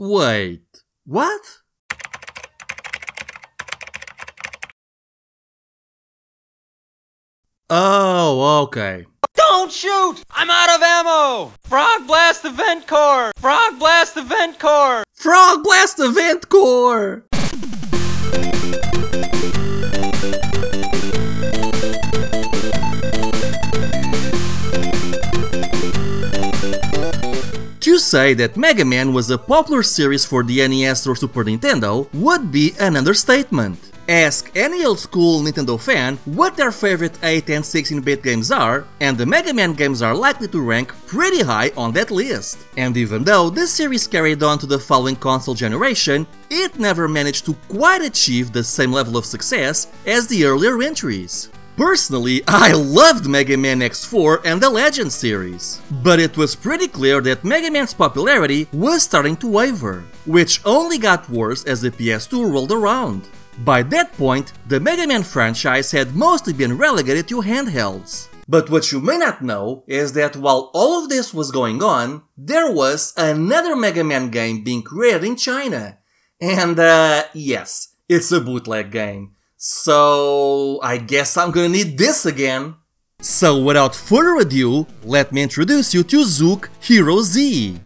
Wait, what? Oh, okay. Don't shoot! I'm out of ammo! Frog blast the vent core! Frog blast the vent core! Frog Blast Event Core! Say that Mega Man was a popular series for the NES or Super Nintendo would be an understatement. Ask any old school Nintendo fan what their favorite 8 and 16-bit games are, and the Mega Man games are likely to rank pretty high on that list. And even though this series carried on to the following console generation, it never managed to quite achieve the same level of success as the earlier entries. Personally, I loved Mega Man X4 and the Legend series, but it was pretty clear that Mega Man's popularity was starting to waver, which only got worse as the PS2 rolled around. By that point, the Mega Man franchise had mostly been relegated to handhelds. But what you may not know is that while all of this was going on, there was another Mega Man game being created in China. And uh, yes, it's a bootleg game. So I guess I'm gonna need this again. So without further ado, let me introduce you to Zook Hero Z.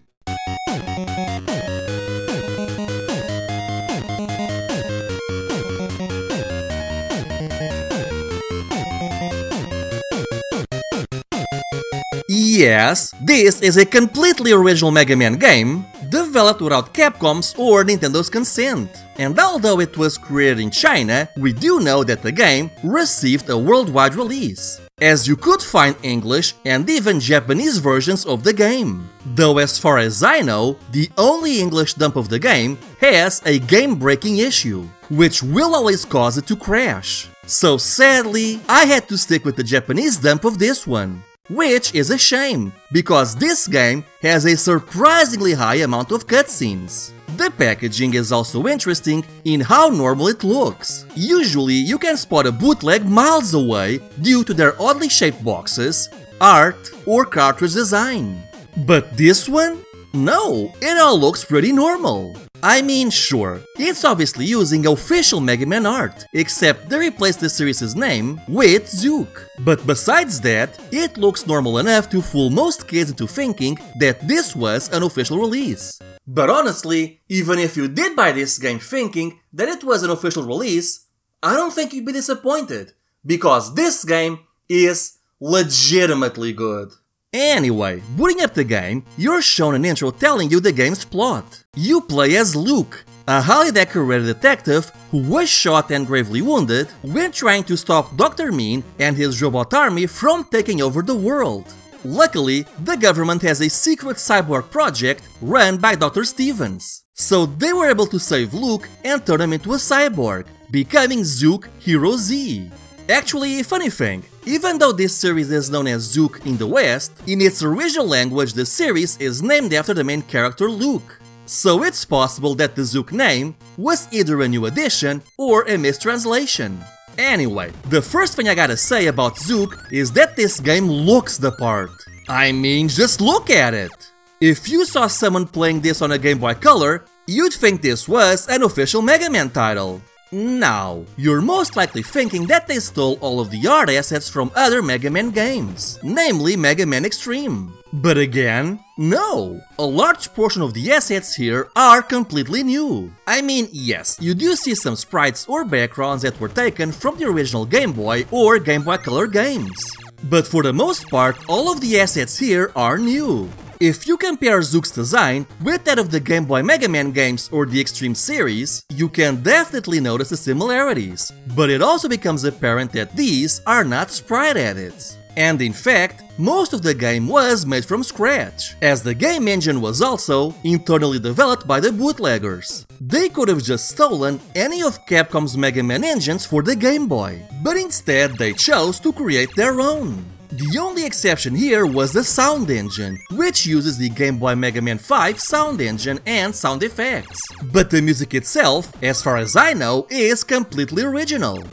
Yes, this is a completely original Mega Man game, developed without Capcom's or Nintendo's consent. And although it was created in China, we do know that the game received a worldwide release, as you could find English and even Japanese versions of the game. Though as far as I know, the only English dump of the game has a game-breaking issue, which will always cause it to crash. So sadly, I had to stick with the Japanese dump of this one. Which is a shame, because this game has a surprisingly high amount of cutscenes. The packaging is also interesting in how normal it looks. Usually you can spot a bootleg miles away due to their oddly shaped boxes, art, or cartridge design. But this one? No, it all looks pretty normal. I mean, sure, it's obviously using official Mega Man art, except they replaced the series' name with Zook. But besides that, it looks normal enough to fool most kids into thinking that this was an official release. But honestly, even if you did buy this game thinking that it was an official release, I don't think you'd be disappointed, because this game is legitimately good. Anyway, booting up the game, you're shown an intro telling you the game's plot. You play as Luke, a highly decorated detective who was shot and gravely wounded when trying to stop Dr. Mean and his robot army from taking over the world. Luckily, the government has a secret cyborg project run by Dr. Stevens, so they were able to save Luke and turn him into a cyborg, becoming Zook Hero Z. Actually, funny thing, even though this series is known as Zook in the West, in its original language the series is named after the main character Luke. So it's possible that the Zook name was either a new addition or a mistranslation. Anyway, the first thing I gotta say about Zook is that this game looks the part. I mean, just look at it! If you saw someone playing this on a Game Boy Color, you'd think this was an official Mega Man title. Now, you're most likely thinking that they stole all of the art assets from other Mega Man games, namely Mega Man Xtreme. But again, no! A large portion of the assets here are completely new. I mean, yes, you do see some sprites or backgrounds that were taken from the original Game Boy or Game Boy Color games. But for the most part, all of the assets here are new. If you compare Zook's design with that of the Game Boy Mega Man games or the Xtreme series, you can definitely notice the similarities, but it also becomes apparent that these are not sprite edits. And in fact, most of the game was made from scratch, as the game engine was also internally developed by the bootleggers. They could have just stolen any of Capcom's Mega Man engines for the Game Boy, but instead they chose to create their own. The only exception here was the sound engine, which uses the Game Boy Mega Man 5 sound engine and sound effects. But the music itself, as far as I know, is completely original.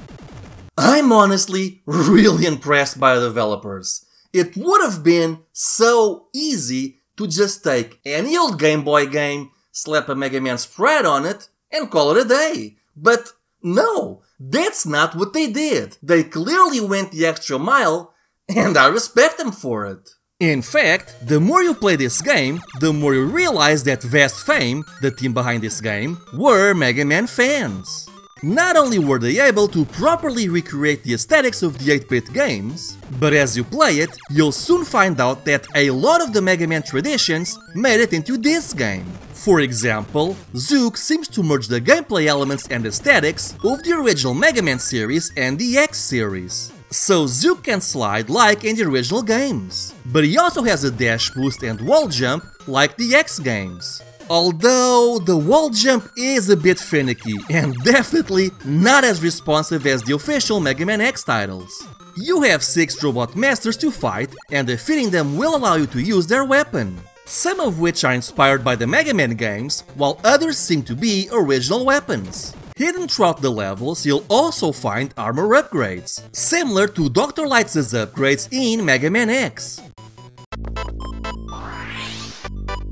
I'm honestly really impressed by the developers. It would have been so easy to just take any old Game Boy game, slap a Mega Man sprite on it, and call it a day. But no, that's not what they did. They clearly went the extra mile, and I respect them for it. In fact, the more you play this game, the more you realize that Vast Fame, the team behind this game, were Mega Man fans. Not only were they able to properly recreate the aesthetics of the 8-bit games, but as you play it, you'll soon find out that a lot of the Mega Man traditions made it into this game. For example, Zook seems to merge the gameplay elements and aesthetics of the original Mega Man series and the X series. So Zook can slide like in the original games, but he also has a dash boost and wall jump like the X games. Although the wall jump is a bit finicky and definitely not as responsive as the official Mega Man X titles. You have 6 Robot Masters to fight and defeating them will allow you to use their weapon. Some of which are inspired by the Mega Man games, while others seem to be original weapons. Hidden throughout the levels, you'll also find armor upgrades, similar to Dr. Light's upgrades in Mega Man X.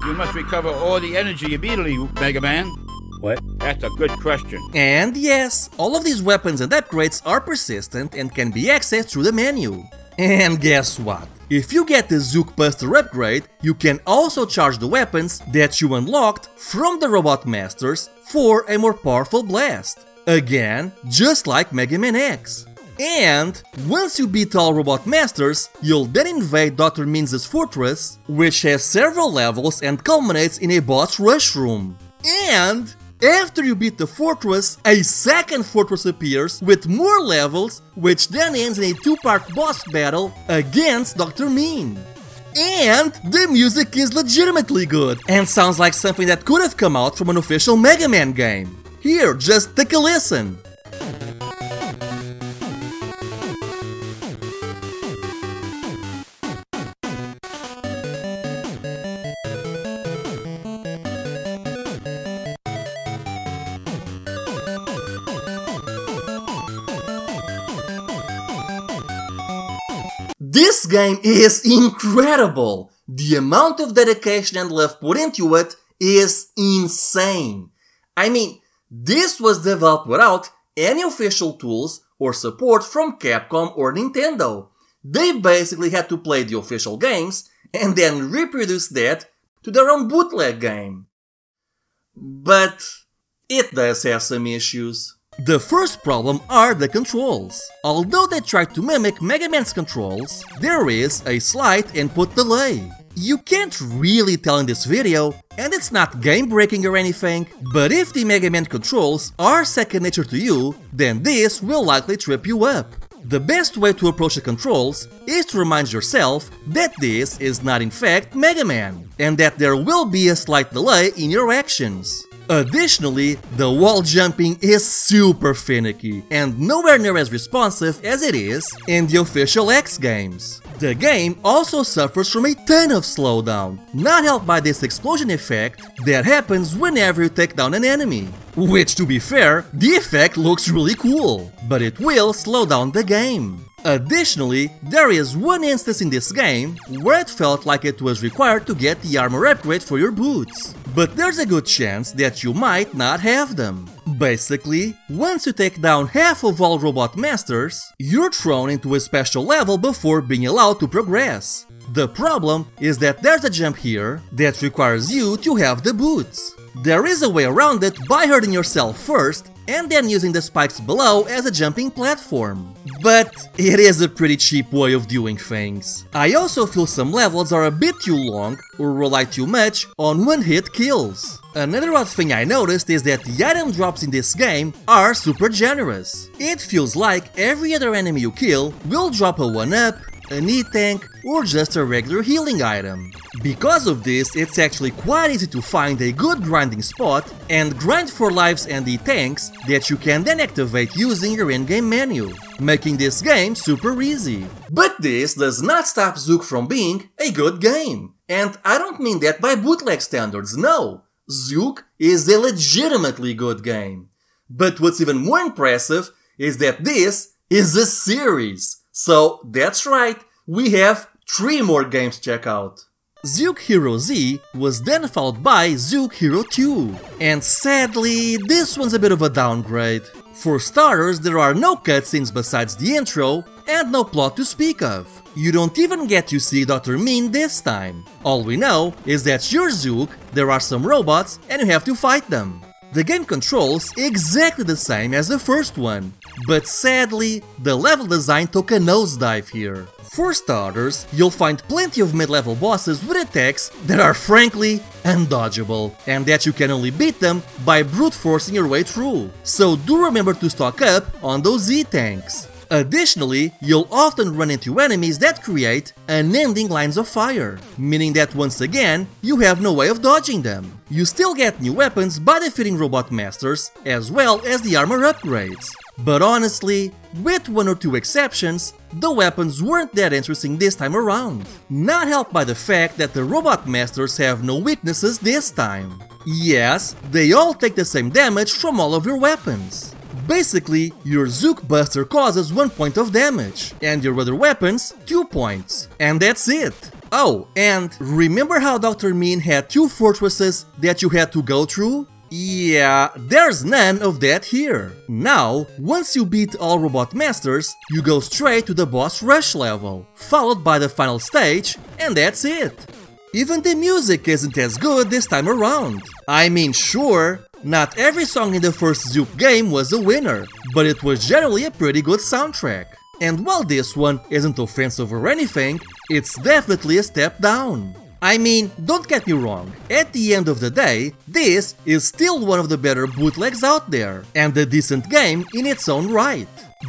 You must recover all the energy immediately, Mega Man. What? That's a good question. And yes, all of these weapons and upgrades are persistent and can be accessed through the menu. And guess what? If you get the Zook Buster upgrade, you can also charge the weapons that you unlocked from the Robot Masters for a more powerful blast. Again, just like Mega Man X. And once you beat all Robot Masters, you'll then invade Dr. Mean's fortress, which has several levels and culminates in a boss rush room. And after you beat the fortress, a second fortress appears with more levels, which then ends in a two-part boss battle against Dr. Mean. And the music is legitimately good and sounds like something that could have come out from an official Mega Man game. Here, just take a listen. This game is incredible! The amount of dedication and love put into it is insane. I mean, this was developed without any official tools or support from Capcom or Nintendo. They basically had to play the official games and then reproduce that to their own bootleg game. But it does have some issues. The first problem are the controls. Although they try to mimic Mega Man's controls, there is a slight input delay. You can't really tell in this video, and it's not game breaking or anything, but if the Mega Man controls are second nature to you, then this will likely trip you up. The best way to approach the controls is to remind yourself that this is not in fact Mega Man, and that there will be a slight delay in your actions. Additionally, the wall jumping is super finicky and nowhere near as responsive as it is in the official X games. The game also suffers from a ton of slowdown, not helped by this explosion effect that happens whenever you take down an enemy. Which, to be fair, the effect looks really cool, but it will slow down the game. Additionally, there is one instance in this game where it felt like it was required to get the armor upgrade for your boots. But there's a good chance that you might not have them. Basically, once you take down half of all Robot Masters, you're thrown into a special level before being allowed to progress. The problem is that there's a jump here that requires you to have the boots. There is a way around it by hurting yourself first and then using the spikes below as a jumping platform. But it is a pretty cheap way of doing things. I also feel some levels are a bit too long or rely too much on one-hit kills. Another odd thing I noticed is that the item drops in this game are super generous. It feels like every other enemy you kill will drop a 1-up, an E-tank, or just a regular healing item. Because of this, it's actually quite easy to find a good grinding spot and grind for lives and the tanks that you can then activate using your in-game menu, making this game super easy. But this does not stop Zook from being a good game. And I don't mean that by bootleg standards, no. Zook is a legitimately good game. But what's even more impressive is that this is a series. So that's right, we have three more games to check out. Zook Hero Z was then followed by Zook Hero 2. And sadly, this one's a bit of a downgrade. For starters, there are no cutscenes besides the intro, and no plot to speak of. You don't even get to see Dr. Mean this time. All we know is that you're Zook, there are some robots, and you have to fight them. The game controls exactly the same as the first one, but sadly, the level design took a nosedive here. For starters, you'll find plenty of mid-level bosses with attacks that are frankly undodgeable, and that you can only beat them by brute forcing your way through. So do remember to stock up on those Z-tanks. Additionally, you'll often run into enemies that create unending lines of fire, meaning that once again, you have no way of dodging them. You still get new weapons by defeating robot masters, as well as the armor upgrades. But honestly, with one or two exceptions, the weapons weren't that interesting this time around. Not helped by the fact that the robot masters have no weaknesses this time. Yes, they all take the same damage from all of your weapons. Basically, your Zook Buster causes 1 point of damage, and your other weapons 2 points. And that's it. Oh, and remember how Dr. Mean had two fortresses that you had to go through? Yeah, there's none of that here. Now, once you beat all Robot Masters, you go straight to the boss rush level, followed by the final stage, and that's it. Even the music isn't as good this time around. I mean, sure, not every song in the first Zook game was a winner, but it was generally a pretty good soundtrack. And while this one isn't offensive or anything, it's definitely a step down. I mean, don't get me wrong, at the end of the day, this is still one of the better bootlegs out there, and a decent game in its own right.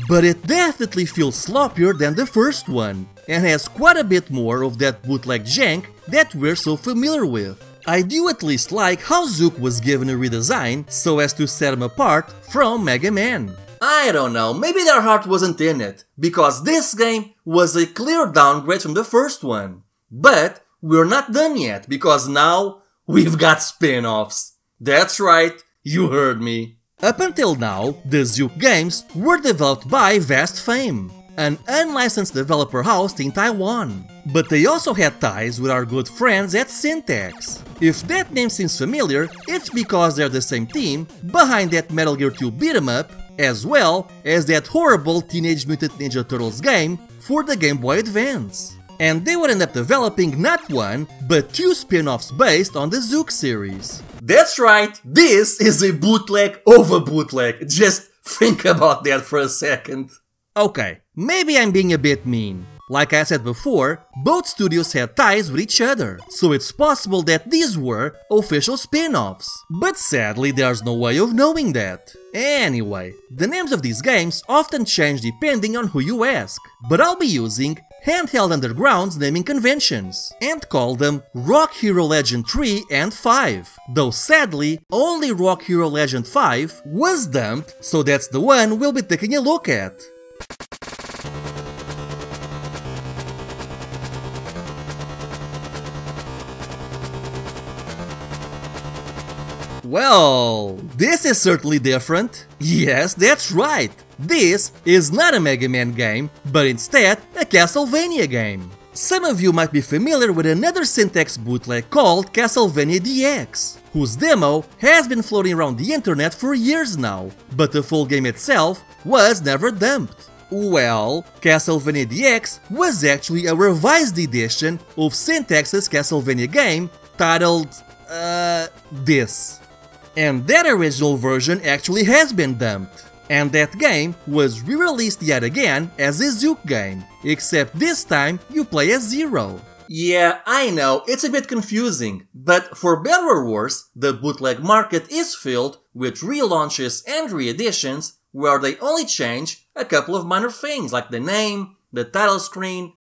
But it definitely feels sloppier than the first one, and has quite a bit more of that bootleg jank that we're so familiar with. I do at least like how Zook was given a redesign so as to set him apart from Mega Man. I don't know, maybe their heart wasn't in it, because this game was a clear downgrade from the first one. But we're not done yet, because now we've got spin-offs. That's right, you heard me. Up until now, the Zook games were developed by Vast Fame, an unlicensed developer housed in Taiwan. But they also had ties with our good friends at Sintax. If that name seems familiar, it's because they're the same team behind that Metal Gear 2 beat 'em up, as well as that horrible Teenage Mutant Ninja Turtles game for the Game Boy Advance. And they would end up developing not one, but two spin-offs based on the Zook series. That's right, this is a bootleg of a bootleg, just think about that for a second. Okay, maybe I'm being a bit mean. Like I said before, both studios had ties with each other, so it's possible that these were official spin-offs. But sadly, there's no way of knowing that. Anyway, the names of these games often change depending on who you ask, but I'll be using Handheld Underground's naming conventions and call them Rock Hero Legend 3 and 5. Though sadly, only Rock Hero Legend 5 was dumped, so that's the one we'll be taking a look at. Well, this is certainly different. Yes, that's right. This is not a Mega Man game, but instead a Castlevania game. Some of you might be familiar with another Sintax bootleg called Castlevania DX, whose demo has been floating around the internet for years now, but the full game itself was never dumped. Well, Castlevania DX was actually a revised edition of Sintax's Castlevania game titled, uh, this. And that original version actually has been dumped. And that game was re-released yet again as a Zook game, except this time you play as Zero. Yeah, I know, it's a bit confusing, but for better or worse, the bootleg market is filled with relaunches and re-editions where they only change a couple of minor things like the name, the title screen,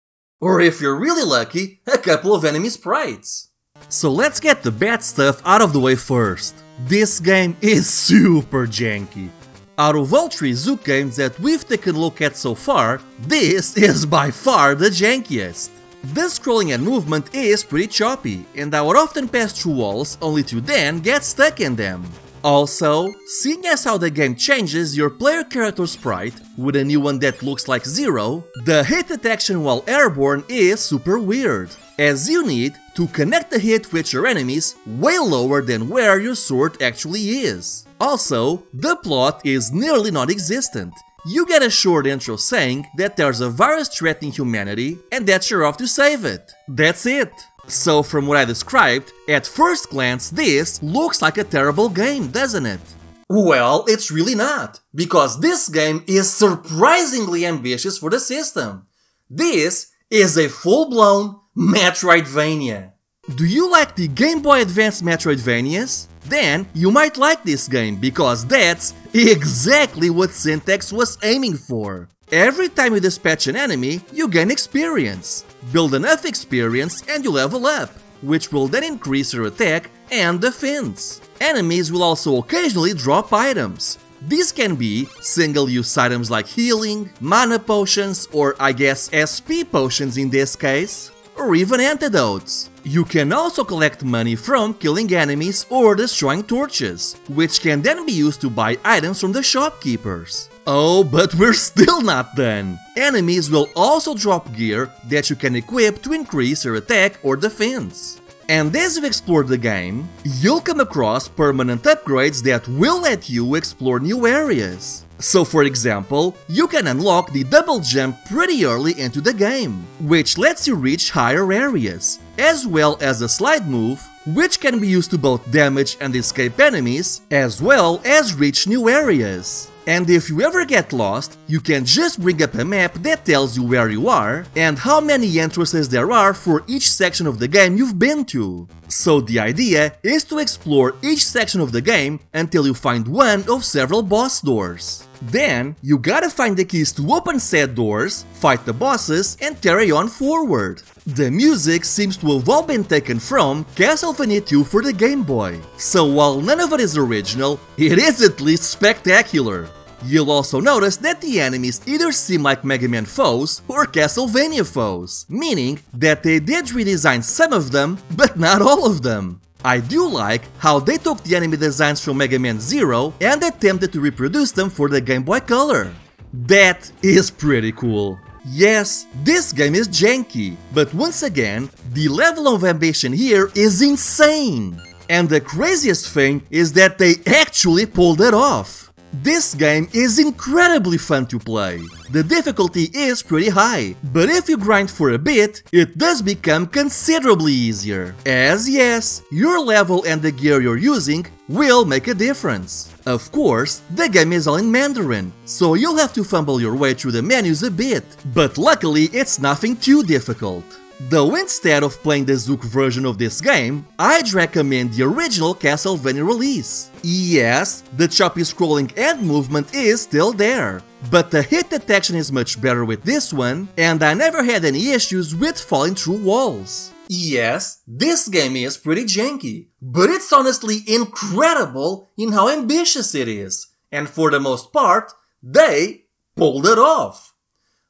or if you're really lucky, a couple of enemy sprites. So let's get the bad stuff out of the way first. This game is super janky. Out of all three Zook games that we've taken a look at so far, this is by far the jankiest. The scrolling and movement is pretty choppy, and I would often pass through walls only to then get stuck in them. Also, seeing as how the game changes your player character sprite with a new one that looks like Zero, the hit detection while airborne is super weird, as you need to connect the hit with your enemies way lower than where your sword actually is. Also, the plot is nearly non-existent. You get a short intro saying that there's a virus threatening humanity and that you're off to save it. That's it. So from what I described, at first glance this looks like a terrible game, doesn't it? Well, it's really not, because this game is surprisingly ambitious for the system. This is a full-blown Metroidvania. Do you like the Game Boy Advance Metroidvanias? Then you might like this game, because that's exactly what Sintax was aiming for. Every time you dispatch an enemy, you gain experience. Build enough experience and you level up, which will then increase your attack and defense. Enemies will also occasionally drop items. These can be single-use items like healing, mana potions, or I guess SP potions in this case, or even antidotes. You can also collect money from killing enemies or destroying torches, which can then be used to buy items from the shopkeepers. Oh, but we're still not done! Enemies will also drop gear that you can equip to increase your attack or defense. And as you explore the game, you'll come across permanent upgrades that will let you explore new areas. So for example, you can unlock the double jump pretty early into the game, which lets you reach higher areas, as well as the slide move, which can be used to both damage and escape enemies, as well as reach new areas. And if you ever get lost, you can just bring up a map that tells you where you are and how many entrances there are for each section of the game you've been to. So the idea is to explore each section of the game until you find one of several boss doors. Then, you gotta find the keys to open said doors, fight the bosses, and carry on forward. The music seems to have all been taken from Castlevania 2 for the Game Boy, so while none of it is original, it is at least spectacular. You'll also notice that the enemies either seem like Mega Man foes or Castlevania foes, meaning that they did redesign some of them, but not all of them. I do like how they took the enemy designs from Mega Man Zero and attempted to reproduce them for the Game Boy Color. That is pretty cool. Yes, this game is janky, but once again, the level of ambition here is insane. And the craziest thing is that they actually pulled it off. This game is incredibly fun to play. The difficulty is pretty high, but if you grind for a bit, it does become considerably easier. As yes, your level and the gear you're using will make a difference. Of course, the game is all in Mandarin, so you'll have to fumble your way through the menus a bit, but luckily it's nothing too difficult. Though instead of playing the Zook version of this game, I'd recommend the original Castlevania release. Yes, the choppy scrolling and movement is still there, but the hit detection is much better with this one, and I never had any issues with falling through walls. Yes, this game is pretty janky, but it's honestly incredible in how ambitious it is, and for the most part, they pulled it off.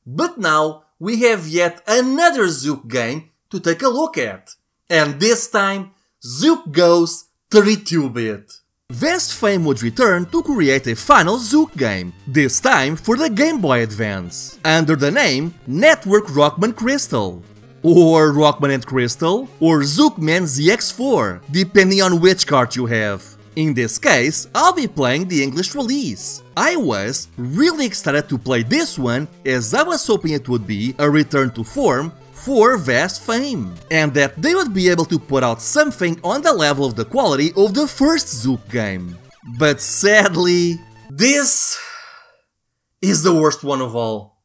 But now, we have yet another Zook game to take a look at. And this time, Zook goes 32-bit. Vast would return to create a final Zook game, this time for the Game Boy Advance, under the name Network Rockman Crystal. Or Rockman and Crystal, or Zookman ZX4, depending on which card you have. In this case, I'll be playing the English release. I was really excited to play this one as I was hoping it would be a return to form for vast fame, and that they would be able to put out something on the level of the quality of the first Zook game. But sadly, this is the worst one of all.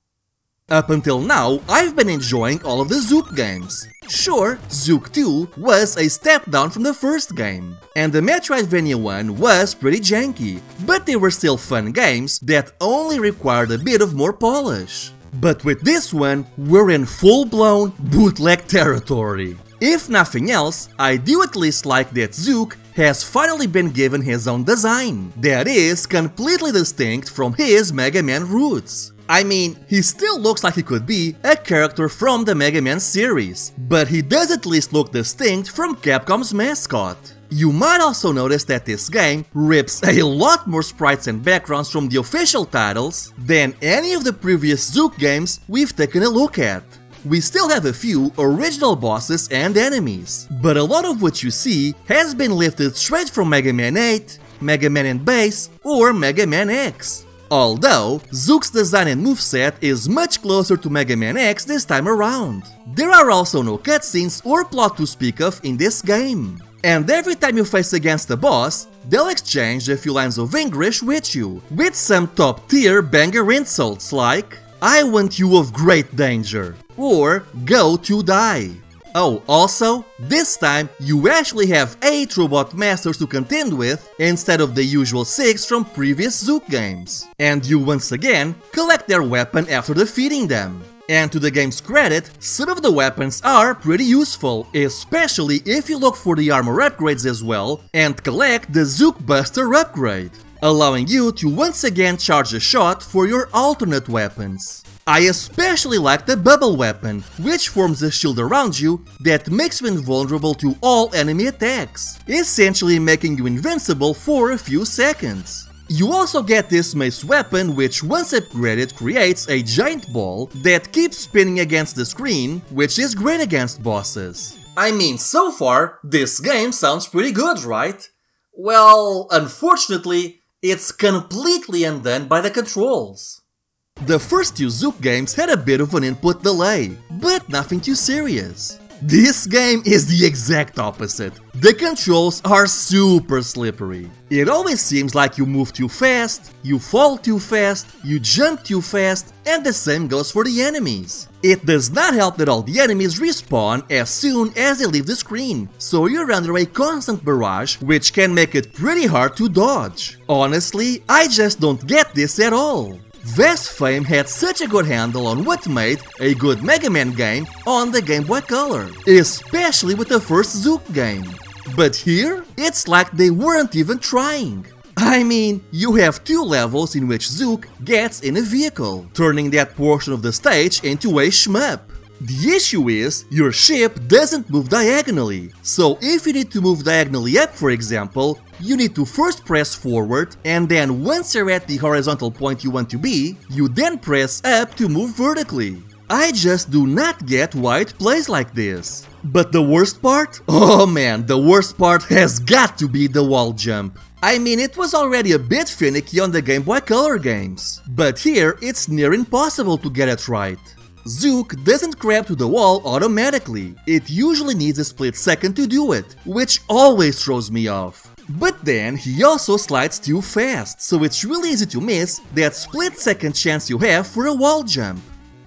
Up until now, I've been enjoying all of the Zook games. Sure, Zook 2 was a step down from the first game, and the Metroidvania one was pretty janky, but they were still fun games that only required a bit of more polish. But with this one, we're in full-blown bootleg territory. If nothing else, I do at least like that Zook has finally been given his own design, that is completely distinct from his Mega Man roots. I mean, he still looks like he could be a character from the Mega Man series, but he does at least look distinct from Capcom's mascot. You might also notice that this game rips a lot more sprites and backgrounds from the official titles than any of the previous Zook games we've taken a look at. We still have a few original bosses and enemies, but a lot of what you see has been lifted straight from Mega Man 8, Mega Man and Bass, or Mega Man X. Although, Zook's design and moveset is much closer to Mega Man X this time around. There are also no cutscenes or plot to speak of in this game. And every time you face against a boss, they'll exchange a few lines of English with you, with some top tier banger insults like I want you of great danger, or go to die. Oh, also, this time you actually have 8 robot masters to contend with instead of the usual 6 from previous Zook games. And you once again collect their weapon after defeating them. And to the game's credit, some of the weapons are pretty useful, especially if you look for the armor upgrades as well and collect the Zook Buster upgrade, allowing you to once again charge a shot for your alternate weapons. I especially like the bubble weapon, which forms a shield around you that makes you invulnerable to all enemy attacks, essentially making you invincible for a few seconds. You also get this mace weapon which once upgraded creates a giant ball that keeps spinning against the screen, which is great against bosses. I mean, so far, this game sounds pretty good, right? Well, unfortunately, it's completely undone by the controls. The first two Zook games had a bit of an input delay, but nothing too serious. This game is the exact opposite. The controls are super slippery. It always seems like you move too fast, you fall too fast, you jump too fast, and the same goes for the enemies. It does not help that all the enemies respawn as soon as they leave the screen, so you're under a constant barrage which can make it pretty hard to dodge. Honestly, I just don't get this at all. Vast Fame had such a good handle on what made a good Mega Man game on the Game Boy Color, especially with the first Zook game. But here, it's like they weren't even trying. I mean, you have two levels in which Zook gets in a vehicle, turning that portion of the stage into a shmup. The issue is, your ship doesn't move diagonally, so if you need to move diagonally up for example, you need to first press forward and then once you're at the horizontal point you want to be, you then press up to move vertically. I just do not get why it plays like this. But the worst part? Oh man, the worst part has got to be the wall jump. I mean, it was already a bit finicky on the Game Boy Color games, but here it's near impossible to get it right. Zook doesn't grab to the wall automatically, it usually needs a split second to do it, which always throws me off. But then he also slides too fast, so it's really easy to miss that split second chance you have for a wall jump.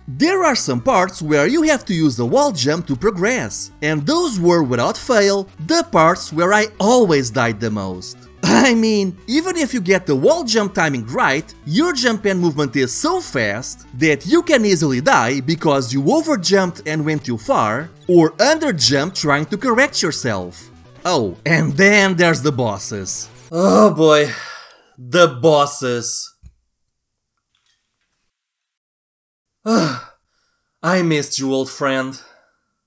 There are some parts where you have to use the wall jump to progress, and those were without fail the parts where I always died the most. I mean, even if you get the wall jump timing right, your jump and movement is so fast that you can easily die because you overjumped and went too far, or underjumped trying to correct yourself. Oh, and then there's the bosses. Oh boy, the bosses. I missed you, old friend.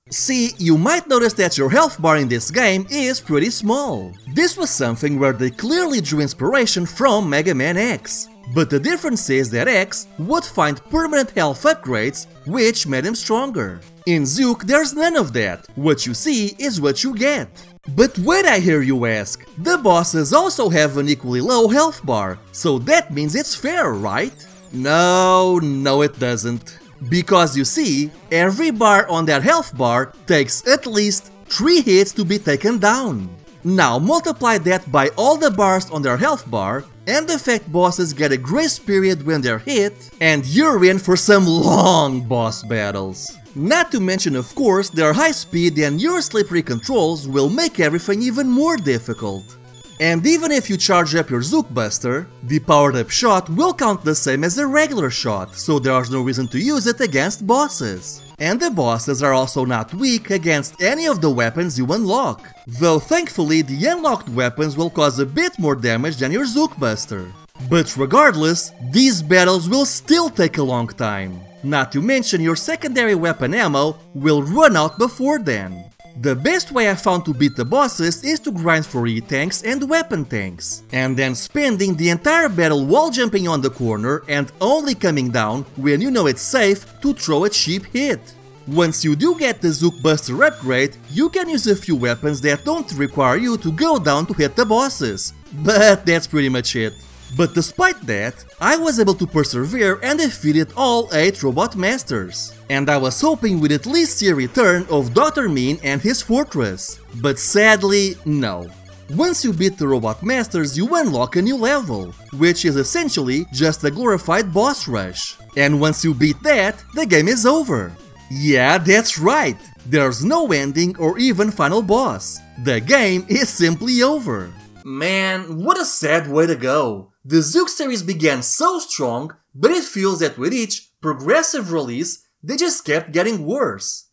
See, you might notice that your health bar in this game is pretty small. This was something where they clearly drew inspiration from Mega Man X. But the difference is that X would find permanent health upgrades, which made him stronger. In Zook, there's none of that. What you see is what you get. But wait I hear you ask, the bosses also have an equally low health bar, so that means it's fair, right? No, no it doesn't. Because you see, every bar on their health bar takes at least 3 hits to be taken down. Now multiply that by all the bars on their health bar, and the fact bosses get a grace period when they're hit, and you're in for some long boss battles. Not to mention of course their high speed and your slippery controls will make everything even more difficult. And even if you charge up your Zook Buster, the powered up shot will count the same as a regular shot, so there's no reason to use it against bosses. And the bosses are also not weak against any of the weapons you unlock, though thankfully the unlocked weapons will cause a bit more damage than your Zook Buster. But regardless, these battles will still take a long time. Not to mention your secondary weapon ammo will run out before then. The best way I found to beat the bosses is to grind for E-tanks and weapon tanks, and then spending the entire battle wall jumping on the corner and only coming down when you know it's safe to throw a cheap hit. Once you do get the Zook Buster upgrade, you can use a few weapons that don't require you to go down to hit the bosses, but that's pretty much it. But despite that, I was able to persevere and defeated all 8 Robot Masters. And I was hoping we'd at least see a return of Dr. Mean and his fortress. But sadly, no. Once you beat the Robot Masters, you unlock a new level, which is essentially just a glorified boss rush. And once you beat that, the game is over. Yeah, that's right, there's no ending or even final boss. The game is simply over. Man, what a sad way to go. The Zook series began so strong, but it feels that with each progressive release, they just kept getting worse.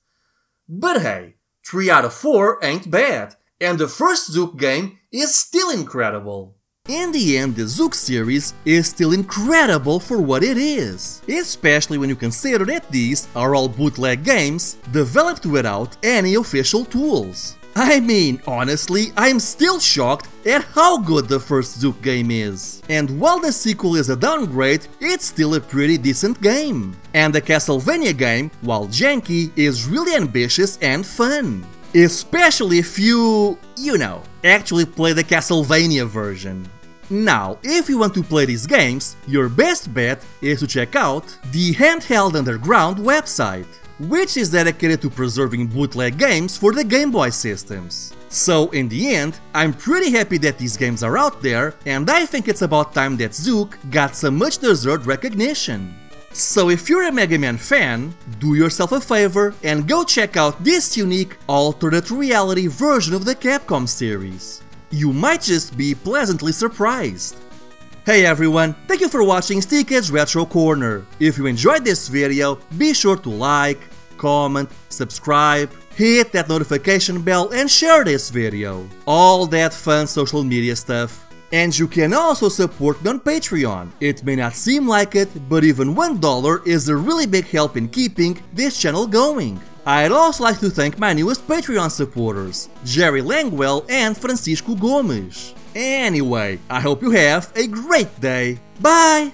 But hey, 3 out of 4 ain't bad, and the first Zook game is still incredible. In the end, the Zook series is still incredible for what it is, especially when you consider that these are all bootleg games developed without any official tools. I mean, honestly, I'm still shocked at how good the first Zook game is. And while the sequel is a downgrade, it's still a pretty decent game. And the Castlevania game, while janky, is really ambitious and fun. Especially if you, you know, actually play the Castlevania version. Now, if you want to play these games, your best bet is to check out the Handheld Underground website which is dedicated to preserving bootleg games for the Game Boy systems. So in the end, I'm pretty happy that these games are out there, and I think it's about time that Zook got some much deserved recognition. So if you're a Mega Man fan, do yourself a favor and go check out this unique alternate reality version of the Capcom series. You might just be pleasantly surprised. Hey everyone, thank you for watching St1ka's Retro Corner. If you enjoyed this video, be sure to like, comment, subscribe, hit that notification bell and share this video. All that fun social media stuff. And you can also support me on Patreon. It may not seem like it, but even $1 is a really big help in keeping this channel going. I'd also like to thank my newest Patreon supporters, Jerry Langwell and Francisco Gomes. Anyway, I hope you have a great day. Bye!